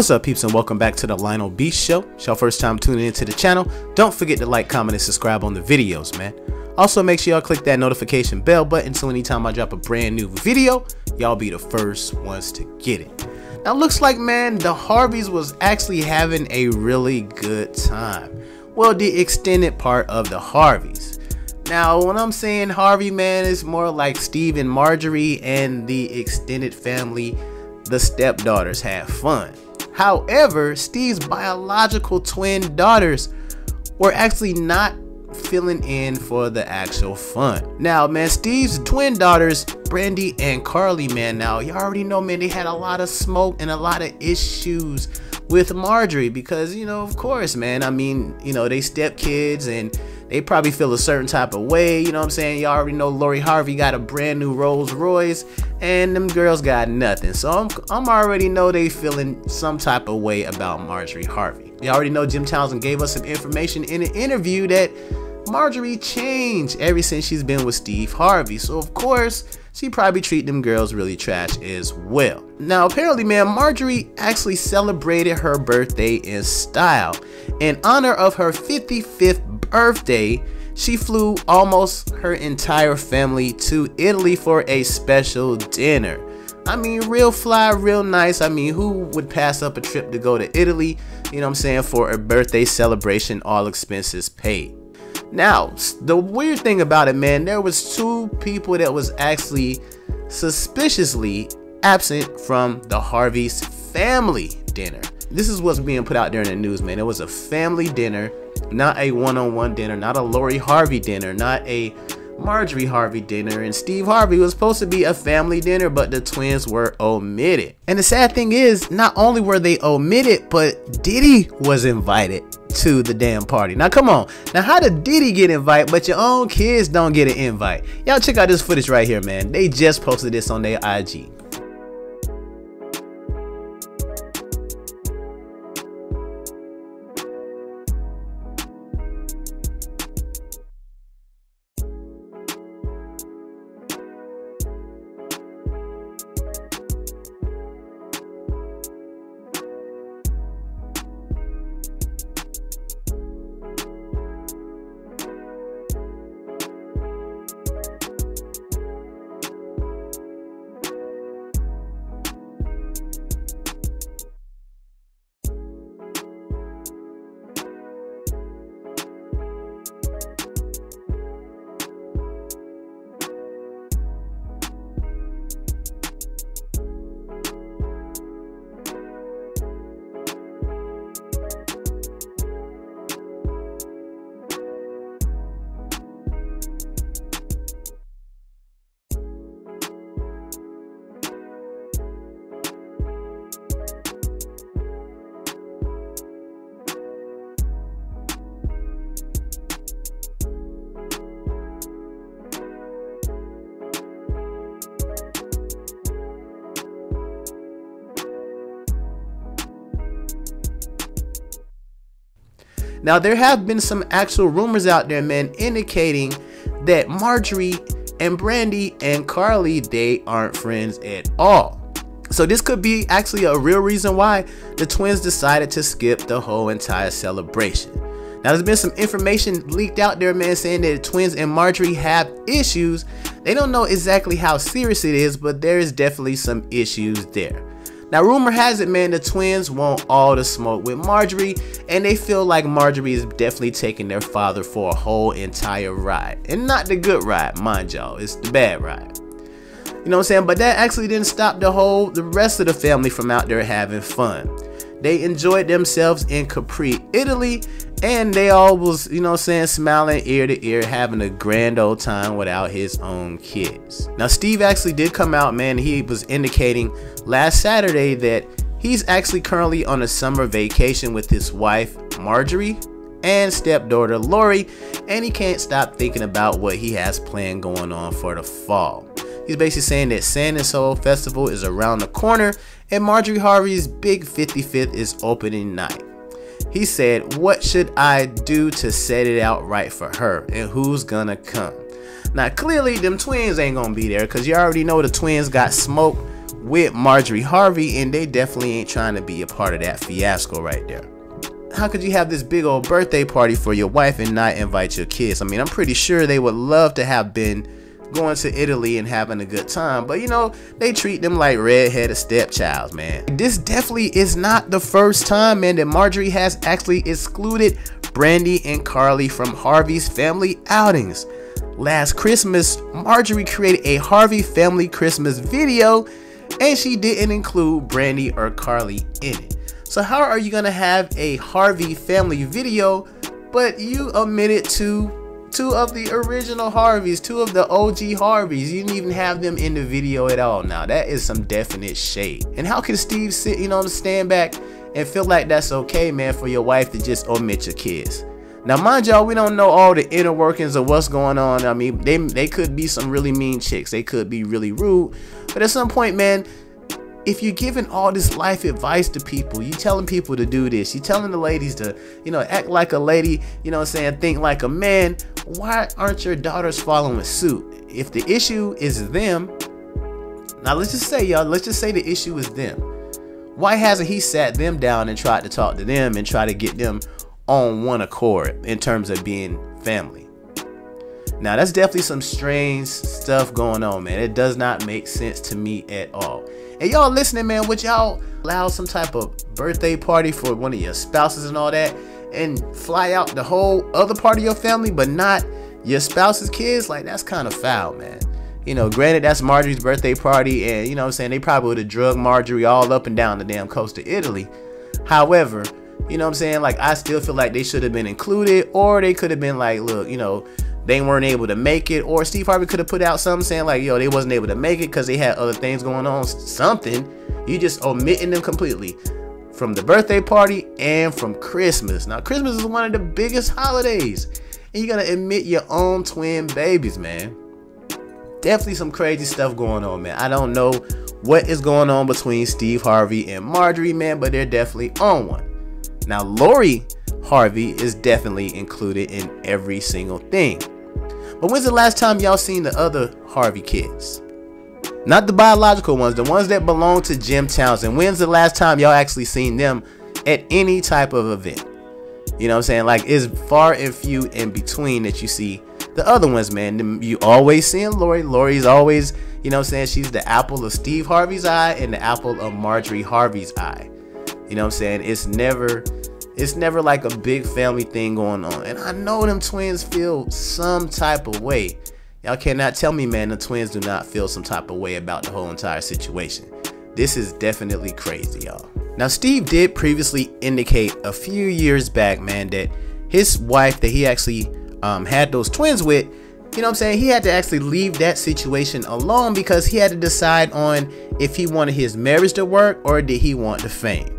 What's up peeps and welcome back to the Lionel B Show. It's your first time tuning into the channel. Don't forget to like, comment, and subscribe on the videos, man. Also make sure y'all click that notification bell button so anytime I drop a brand new video, y'all be the first ones to get it. Now looks like man, the Harveys was actually having a really good time. Well, the extended part of the Harveys. Now, when I'm saying Harvey, man, it's more like Steve and Marjorie and the extended family, the stepdaughters have fun. However, Steve's biological twin daughters were actually not filling in for the actual fun. Now, man, Steve's twin daughters, Brandi and Karli, man, now you already know, man, they had a lot of smoke and a lot of issues with Marjorie because, you know, of course, man, I mean, you know, they stepkids and they probably feel a certain type of way. You know what I'm saying? Y'all already know Lori Harvey got a brand new Rolls Royce and them girls got nothing. So I'm, I'm already know they feeling some type of way about Marjorie Harvey. You already know Jim Townsend gave us some information in an interview that Marjorie changed ever since she's been with Steve Harvey. So of course, she probably treat them girls really trash as well. Now apparently man, Marjorie actually celebrated her birthday in style. In honor of her 55th birthday, she flew almost her entire family to Italy for a special dinner. I mean, real fly, real nice. I mean, who would pass up a trip to go to Italy, you know what I'm saying, for a birthday celebration, all expenses paid. Now, the weird thing about it, man, there was two people that was actually suspiciously absent from the Harvey's family dinner. This is what's being put out there in the news, man. It was a family dinner not a one-on-one dinner, not a Lori Harvey dinner, not a Marjorie Harvey dinner, and Steve Harvey was supposed to be a family dinner, but the twins were omitted. And the sad thing is, not only were they omitted, but Diddy was invited to the damn party. Now come on, now how did Diddy get invited, but your own kids don't get an invite? Y'all check out this footage right here, man. They just posted this on their IG. Now, there have been some actual rumors out there, man, indicating that Marjorie and Brandi and Karli, they aren't friends at all. So this could be actually a real reason why the twins decided to skip the whole entire celebration. Now there's been some information leaked out there, man, saying that the twins and Marjorie have issues. They don't know exactly how serious it is, but there is definitely some issues there. Now, rumor has it, man, the twins want all the smoke with Marjorie, and they feel like Marjorie is definitely taking their father for a whole entire ride. And not the good ride, mind y'all, it's the bad ride. You know what I'm saying? But that actually didn't stop the whole, the rest of the family from out there having fun. They enjoyed themselves in Capri, Italy, and they all was, you know saying, smiling ear to ear, having a grand old time without his own kids. Now, Steve actually did come out, man. He was indicating last Saturday that he's actually currently on a summer vacation with his wife, Marjorie, and stepdaughter, Lori, and he can't stop thinking about what he has planned going on for the fall. He's basically saying that Sand and Soul Festival is around the corner and Marjorie Harvey's big 55th is opening night. He said, What should I do to set it out right for her? And who's gonna come? Now, clearly, them twins ain't gonna be there because you already know the twins got smoke with Marjorie Harvey, and they definitely ain't trying to be a part of that fiasco right there. How could you have this big old birthday party for your wife and not invite your kids? I mean, I'm pretty sure they would love to have been going to Italy and having a good time, but you know, they treat them like redheaded stepchilds, man. This definitely is not the first time, man, that Marjorie has actually excluded Brandi and Karli from Harvey's family outings. Last Christmas, Marjorie created a Harvey family Christmas video and she didn't include Brandi or Karli in it. So how are you gonna have a Harvey family video, but you omitted two two of the original Harveys, two of the OG Harveys. You didn't even have them in the video at all. Now that is some definite shade. And how can Steve sit, you know, stand back and feel like that's okay, man, for your wife to just omit your kids? Now, mind y'all, we don't know all the inner workings of what's going on. I mean, they they could be some really mean chicks. They could be really rude. But at some point, man, if you're giving all this life advice to people, you telling people to do this, you telling the ladies to, you know, act like a lady, you know what I'm saying, think like a man, why aren't your daughters following suit? If the issue is them, now let's just say, y'all, let's just say the issue is them. Why hasn't he sat them down and tried to talk to them and try to get them on one accord in terms of being family? Now, that's definitely some strange stuff going on, man. It does not make sense to me at all. And y'all listening, man, would y'all allow some type of birthday party for one of your spouses and all that and fly out the whole other part of your family, but not your spouse's kids? Like, that's kind of foul, man. You know, granted, that's Marjorie's birthday party, and you know what I'm saying? They probably would have drugged Marjorie all up and down the damn coast of Italy. However, you know what I'm saying? Like, I still feel like they should have been included, or they could have been like, look, you know, they weren't able to make it, or Steve Harvey could have put out something saying like, yo, they wasn't able to make it because they had other things going on. Something. You just omitting them completely from the birthday party and from Christmas. Now, Christmas is one of the biggest holidays, and you're gonna admit your own twin babies, man. Definitely some crazy stuff going on, man. I don't know what is going on between Steve Harvey and Marjorie, man, but they're definitely on one. Now, Lori Harvey is definitely included in every single thing. But when's the last time y'all seen the other Harvey kids? Not the biological ones, the ones that belong to Jim Townsend. When's the last time y'all actually seen them at any type of event? You know what I'm saying? Like it's far and few in between that you see the other ones, man. You always seeing Lori. Lori's always, you know what I'm saying? She's the apple of Steve Harvey's eye and the apple of Marjorie Harvey's eye. You know what I'm saying? It's never it's never like a big family thing going on. And I know them twins feel some type of way. Y'all cannot tell me, man, the twins do not feel some type of way about the whole entire situation. This is definitely crazy, y'all. Now, Steve did previously indicate a few years back, man, that his wife that he actually um, had those twins with, you know what I'm saying? He had to actually leave that situation alone because he had to decide on if he wanted his marriage to work or did he want the fame.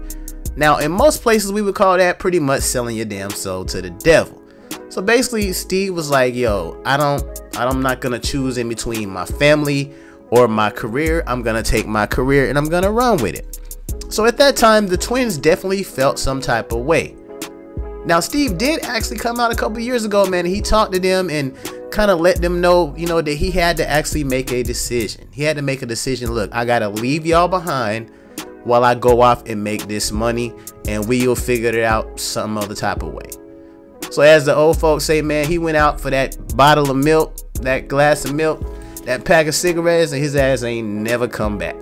Now, in most places, we would call that pretty much selling your damn soul to the devil. So basically, Steve was like, "Yo, I don't, I'm not gonna choose in between my family or my career. I'm gonna take my career and I'm gonna run with it." So at that time, the twins definitely felt some type of way. Now, Steve did actually come out a couple years ago, man. He talked to them and kind of let them know, you know, that he had to actually make a decision. He had to make a decision. Look, I gotta leave y'all behind while I go off and make this money and we'll figure it out some other type of way. So as the old folks say, man, he went out for that bottle of milk, that glass of milk, that pack of cigarettes, and his ass ain't never come back.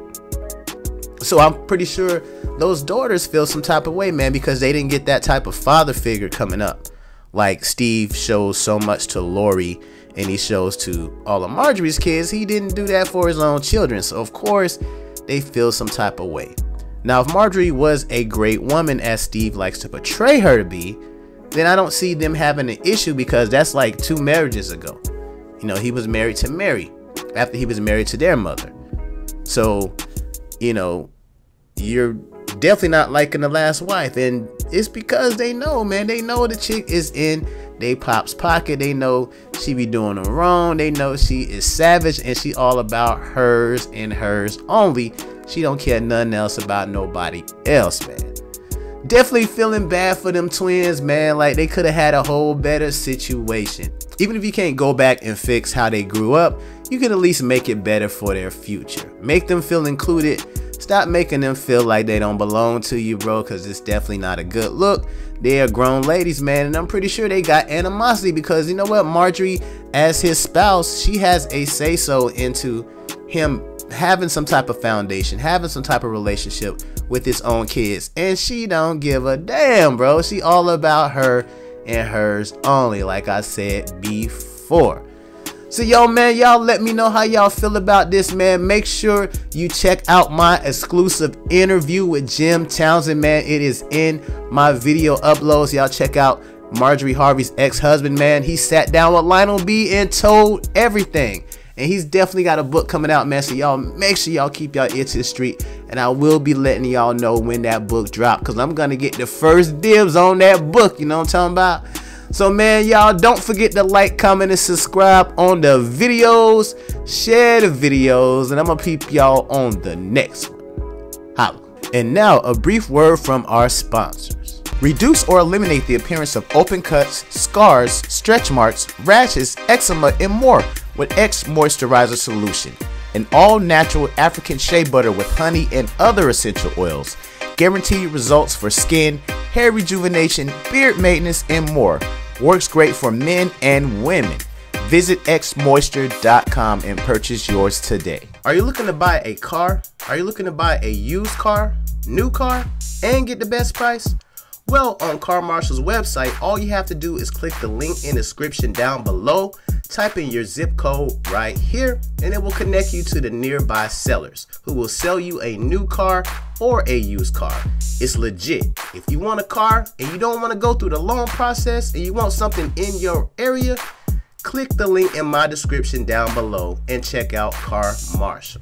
So I'm pretty sure those daughters feel some type of way, man, because they didn't get that type of father figure coming up. Like Steve shows so much to Lori and he shows to all of Marjorie's kids, he didn't do that for his own children. So of course, they feel some type of way. Now, if Marjorie was a great woman, as Steve likes to portray her to be, then I don't see them having an issue because that's like two marriages ago. You know, he was married to Mary after he was married to their mother. So, you know, you're definitely not liking the last wife. And it's because they know, man. They know the chick is in they pop's pocket. They know she be doing them wrong. They know she is savage and she all about hers and hers only. She don't care nothing else about nobody else, man. Definitely feeling bad for them twins, man. Like they could have had a whole better situation. Even if you can't go back and fix how they grew up, you can at least make it better for their future. Make them feel included. Stop making them feel like they don't belong to you, bro, because it's definitely not a good look. They are grown ladies, man, and I'm pretty sure they got animosity because you know what? Marjorie, as his spouse, she has a say so into him having some type of foundation, having some type of relationship with his own kids. And she don't give a damn, bro. She all about her and hers only, like I said before. So yo man, y'all let me know how y'all feel about this man. Make sure you check out my exclusive interview with Jim Townsend, man. It is in my video uploads. Y'all check out Marjorie Harvey's ex-husband, man. He sat down with Lionel B and told everything. And he's definitely got a book coming out, man. So y'all make sure y'all keep y'all ear to the street. And I will be letting y'all know when that book drop. Because I'm to get the first dibs on that book. You know what I'm talking about? So man, y'all don't forget to like, comment, and subscribe on the videos. Share the videos. And I'm to peep y'all on the next one. Holla. And now a brief word from our sponsors. Reduce or eliminate the appearance of open cuts, scars, stretch marks, rashes, eczema, and more with X Moisturizer Solution, an all-natural African shea butter with honey and other essential oils. Guaranteed results for skin, hair rejuvenation, beard maintenance, and more. Works great for men and women. Visit xmoisture.com and purchase yours today. Are you looking to buy a car? Are you looking to buy a used car, new car, and get the best price? Well, on CarMarshal's website, all you have to do is click the link in the description down below, type in your zip code right here, and it will connect you to the nearby sellers who will sell you a new car or a used car. It's legit. If you want a car and you don't want to go through the loan process and you want something in your area, click the link in my description down below and check out Car Marshall.